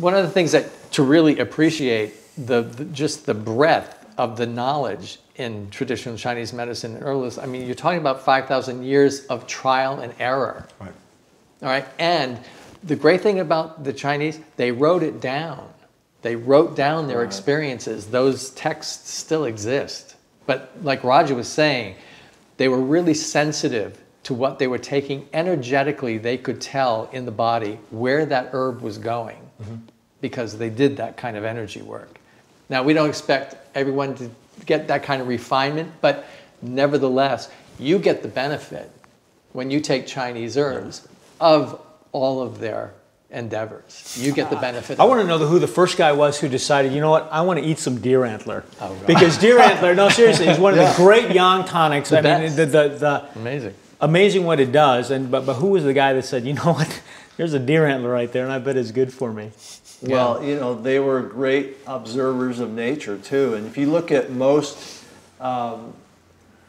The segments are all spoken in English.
one of the things that to really appreciate the, the just the breadth of the knowledge in traditional Chinese medicine and herbalism. I mean, you're talking about 5,000 years of trial and error. Right. All right. And the great thing about the Chinese, they wrote it down. They wrote down their experiences. Those texts still exist. But like Roger was saying, they were really sensitive to what they were taking. Energetically, they could tell in the body where that herb was going mm-hmm. because they did that kind of energy work. Now, we don't expect everyone to get that kind of refinement, but nevertheless, you get the benefit when you take Chinese herbs of all of their endeavors. You get the ah. benefit. I want to know who the first guy was who decided, you know what, I want to eat some deer antler. Oh, because deer antler, no, seriously, is one of the great yang tonics. I mean, best. the, the, the Amazing. Amazing what it does. And but, but who was the guy that said, you know what, there's a deer antler right there, and I bet it's good for me. Well, you know, they were great observers of nature too. And if you look at most, um,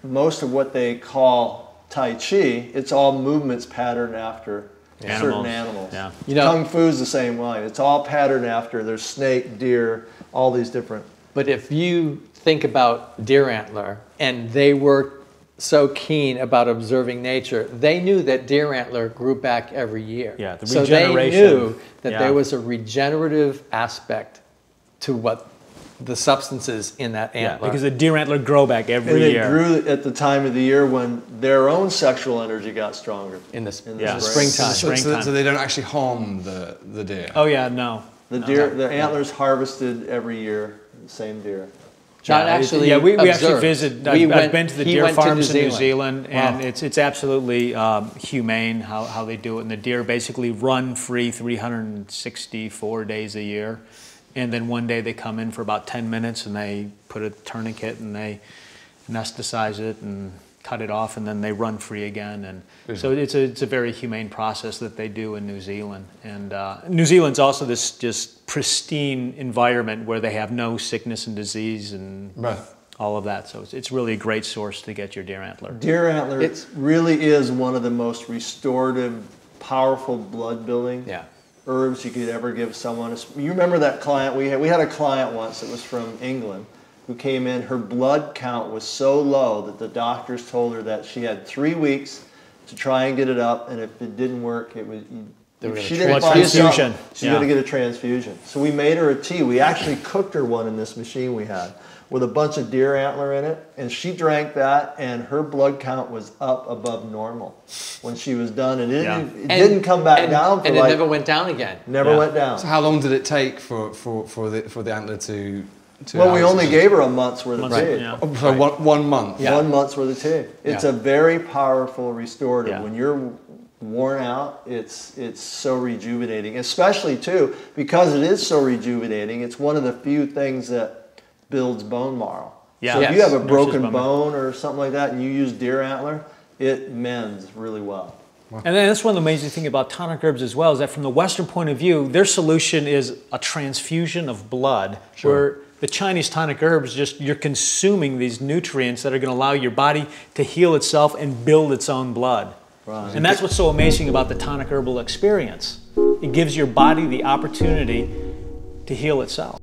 most of what they call Tai Chi, it's all movements patterned after Animals. certain animals. Yeah. You know- Kung Fu's the same way. It's all patterned after. There's snake, deer, all these different. But if you think about deer antler, and they were so keen about observing nature, they knew that deer antler grew back every year. Yeah, the so they knew that Yeah. there was a regenerative aspect to what the substances in that antler. Yeah, antler. because the deer antler grow back And every they year. grew at the time of the year when their own sexual energy got stronger. in the, in the Yeah. springtime. So, so, so they don't actually harm the, the deer. oh yeah, no. The deer, the antlers harvested every year, the same deer. John Yeah, actually yeah, we, we actually visited. We I've, I've been to the deer farms New in New Zealand. Zealand, and it's it's absolutely um, humane how, how they do it. And the deer basically run free 364 days a year, and then one day they come in for about 10 minutes and they put a tourniquet and they anesthetize it and cut it off, and then they run free again. And so it's a it's a very humane process that they do in New Zealand. And uh, New Zealand's also this just pristine environment where they have no sickness and disease and Right. all of that. So it's, it's really a great source to get your deer antler. Deer antler It's- really is one of the most restorative, powerful blood building Yeah. herbs you could ever give someone. You remember that client we had? We had a client once that was from England who came in. Her blood count was so low that the doctors told her that she had three weeks to try and get it up, and if it didn't work, it was. They were If gonna she didn't Blood find transfusion. something, she's Yeah. going to get a transfusion. So we made her a tea. We actually cooked her one in this machine we had with a bunch of deer antler in it, and she drank that, and her blood count was up above normal when she was done, and it, Yeah. didn't, it And- didn't come back and, down for and like it never went down again. never Yeah. went down. So how long did it take for, for, for, the, for the antler to... to Well, we only gave her a month's worth of Months, tea. yeah. Oh, so one, one month. Yeah. One month's worth of tea. It's Yeah. a very powerful restorative. Yeah. When you're worn out, it's it's so rejuvenating. Especially too because it is so rejuvenating. It's one of the few things that builds bone marrow. Yeah. So if you have a broken bone bone or something like that, and you use deer antler, it mends really well. And then that's one of the amazing things about tonic herbs as well is that from the Western point of view, their solution is a transfusion of blood, where the Chinese tonic herbs just you're consuming these nutrients that are going to allow your body to heal itself and build its own blood. Right. And that's what's so amazing about the tonic herbal experience. It gives your body the opportunity to heal itself.